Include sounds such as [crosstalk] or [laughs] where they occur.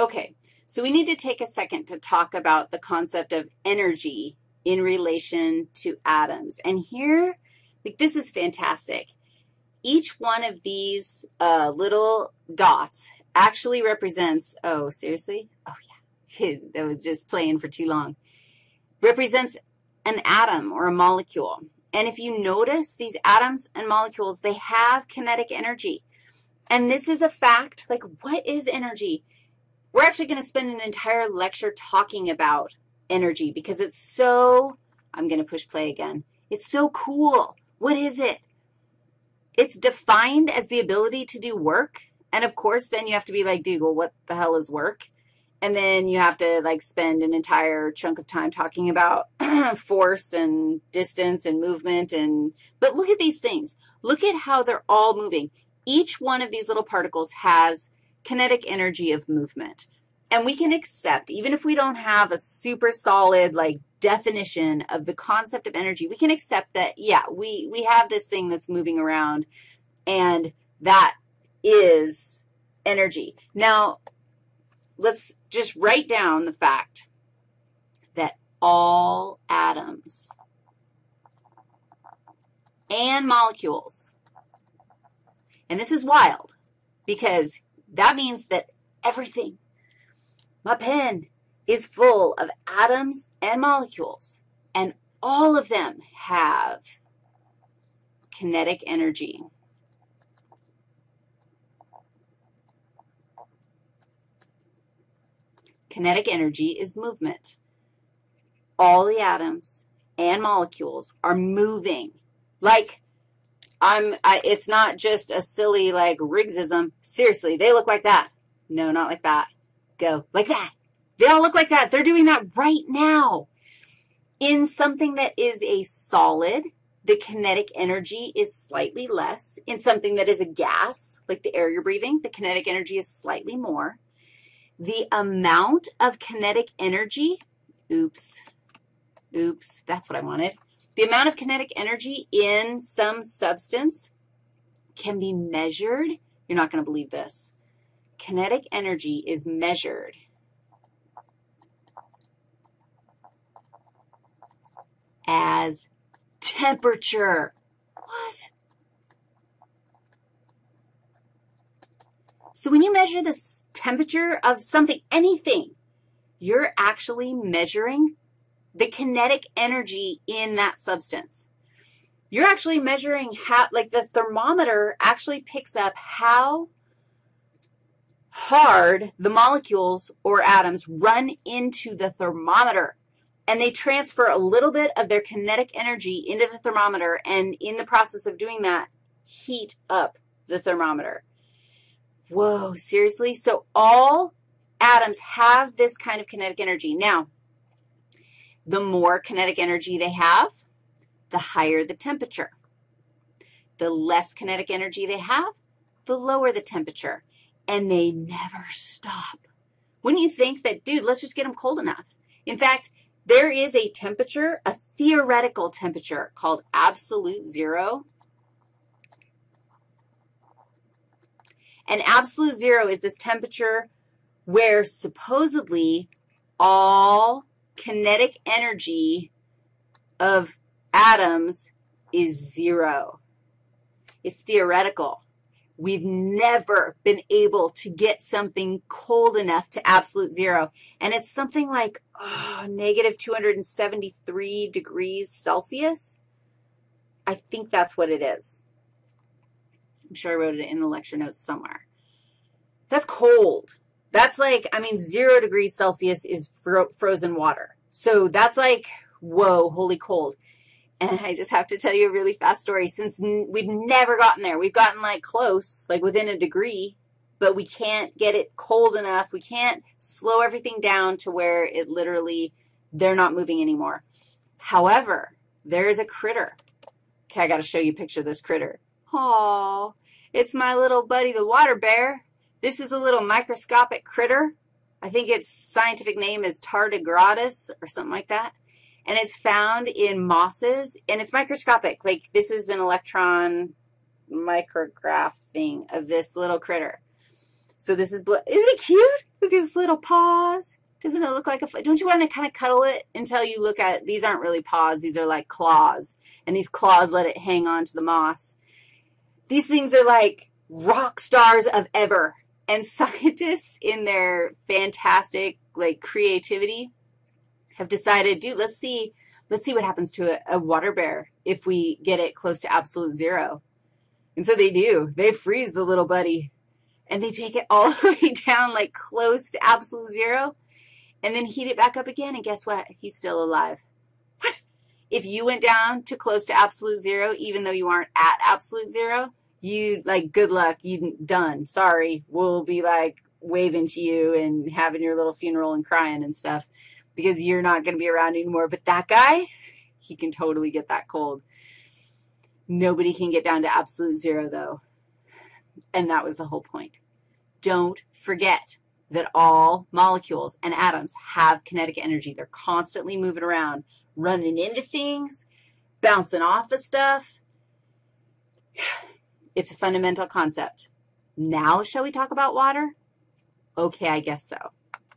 Okay, so we need to take a second to talk about the concept of energy in relation to atoms. And here, like this is fantastic. Each one of these uh, little dots actually represents, oh, seriously? Oh, yeah, [laughs] that was just playing for too long. Represents an atom or a molecule. And if you notice, these atoms and molecules, they have kinetic energy. And this is a fact. Like, what is energy? We're actually going to spend an entire lecture talking about energy because it's so, I'm going to push play again. It's so cool. What is it? It's defined as the ability to do work. And, of course, then you have to be like, dude, well, what the hell is work? And then you have to, like, spend an entire chunk of time talking about [clears throat] force and distance and movement. And But look at these things. Look at how they're all moving. Each one of these little particles has kinetic energy of movement. And we can accept, even if we don't have a super solid, like, definition of the concept of energy, we can accept that, yeah, we, we have this thing that's moving around, and that is energy. Now, let's just write down the fact that all atoms and molecules, and this is wild because that means that everything, my pen is full of atoms and molecules, and all of them have kinetic energy. Kinetic energy is movement. All the atoms and molecules are moving. Like, I'm, I, it's not just a silly, like, Riggsism. Seriously, they look like that. No, not like that. Go like that. They all look like that. They're doing that right now. In something that is a solid, the kinetic energy is slightly less. In something that is a gas, like the air you're breathing, the kinetic energy is slightly more the amount of kinetic energy, oops, oops, that's what I wanted. The amount of kinetic energy in some substance can be measured. You're not going to believe this. Kinetic energy is measured as temperature. What? So when you measure the temperature of something, anything, you're actually measuring the kinetic energy in that substance. You're actually measuring how, like the thermometer actually picks up how hard the molecules or atoms run into the thermometer. And they transfer a little bit of their kinetic energy into the thermometer, and in the process of doing that, heat up the thermometer. Whoa, seriously? So all atoms have this kind of kinetic energy. Now, the more kinetic energy they have, the higher the temperature. The less kinetic energy they have, the lower the temperature. And they never stop. Wouldn't you think that, dude, let's just get them cold enough? In fact, there is a temperature, a theoretical temperature called absolute zero And absolute zero is this temperature where supposedly all kinetic energy of atoms is zero. It's theoretical. We've never been able to get something cold enough to absolute zero. And it's something like oh, negative 273 degrees Celsius. I think that's what it is. I'm sure I wrote it in the lecture notes somewhere. That's cold. That's like, I mean, 0 degrees Celsius is fro frozen water. So that's like, whoa, holy cold. And I just have to tell you a really fast story. Since we've never gotten there, we've gotten like close, like within a degree, but we can't get it cold enough. We can't slow everything down to where it literally, they're not moving anymore. However, there is a critter. Okay, I got to show you a picture of this critter. Oh, it's my little buddy, the water bear. This is a little microscopic critter. I think its scientific name is tardigratus or something like that. And it's found in mosses, and it's microscopic. Like this is an electron micrograph thing of this little critter. So this is, isn't it cute? Look at his little paws. Doesn't it look like a? Don't you want to kind of cuddle it until you look at, these aren't really paws, these are like claws, and these claws let it hang on to the moss. These things are like rock stars of ever, and [laughs] scientists in their fantastic, like, creativity have decided, dude, let's see, let's see what happens to a, a water bear if we get it close to absolute zero. And so they do. They freeze the little buddy, and they take it all [laughs] the way down, like close to absolute zero, and then heat it back up again, and guess what? He's still alive. What? If you went down to close to absolute zero, even though you aren't at absolute zero, you, like, good luck, you done. Sorry. We'll be, like, waving to you and having your little funeral and crying and stuff because you're not going to be around anymore. But that guy, he can totally get that cold. Nobody can get down to absolute zero, though. And that was the whole point. Don't forget that all molecules and atoms have kinetic energy. They're constantly moving around, running into things, bouncing off of stuff. [sighs] [sighs] It's a fundamental concept. Now, shall we talk about water? Okay, I guess so.